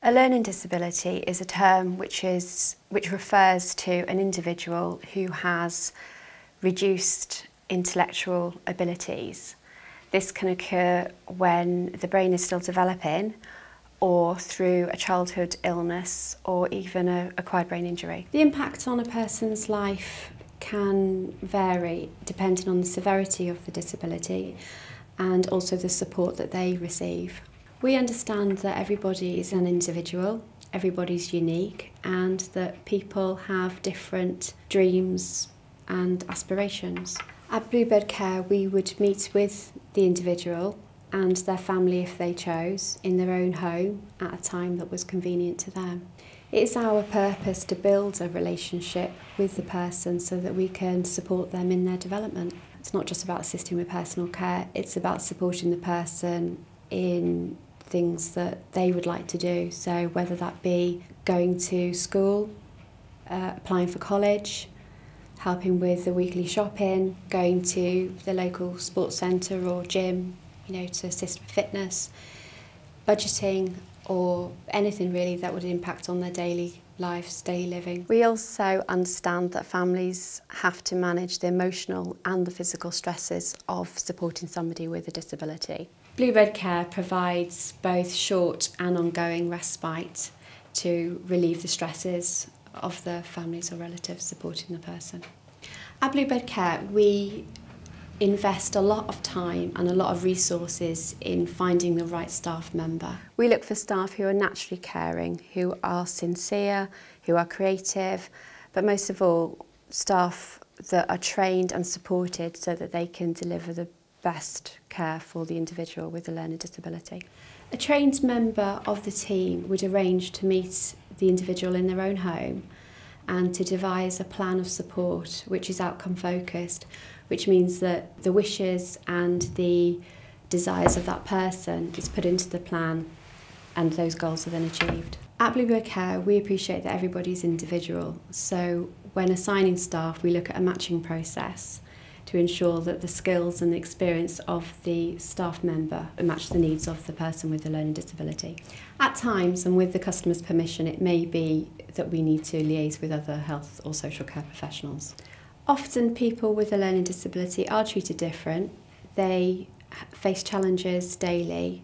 A learning disability is a term which is which refers to an individual who has reduced intellectual abilities. This can occur when the brain is still developing or through a childhood illness or even a acquired brain injury. The impact on a person's life can vary depending on the severity of the disability and also the support that they receive. We understand that everybody is an individual, everybody's unique, and that people have different dreams and aspirations. At Bluebird Care, we would meet with the individual and their family if they chose in their own home at a time that was convenient to them. It is our purpose to build a relationship with the person so that we can support them in their development. It's not just about assisting with personal care, it's about supporting the person in things that they would like to do. So whether that be going to school, uh, applying for college, helping with the weekly shopping, going to the local sports centre or gym, you know, to assist with fitness, budgeting or anything really that would impact on their daily lives, daily living. We also understand that families have to manage the emotional and the physical stresses of supporting somebody with a disability. Blue Red Care provides both short and ongoing respite to relieve the stresses of the families or relatives supporting the person. At Blue Red Care, we invest a lot of time and a lot of resources in finding the right staff member. We look for staff who are naturally caring, who are sincere, who are creative, but most of all, staff that are trained and supported so that they can deliver the best care for the individual with a learning disability. A trained member of the team would arrange to meet the individual in their own home and to devise a plan of support which is outcome focused, which means that the wishes and the desires of that person is put into the plan and those goals are then achieved. At Bluebird Care, we appreciate that everybody's individual. So when assigning staff, we look at a matching process to ensure that the skills and the experience of the staff member match the needs of the person with a learning disability. At times, and with the customer's permission, it may be that we need to liaise with other health or social care professionals. Often people with a learning disability are treated different. They face challenges daily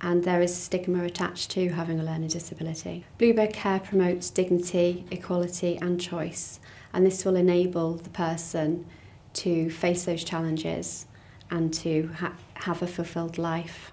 and there is stigma attached to having a learning disability. Bluebird Care promotes dignity, equality and choice and this will enable the person to face those challenges and to ha have a fulfilled life.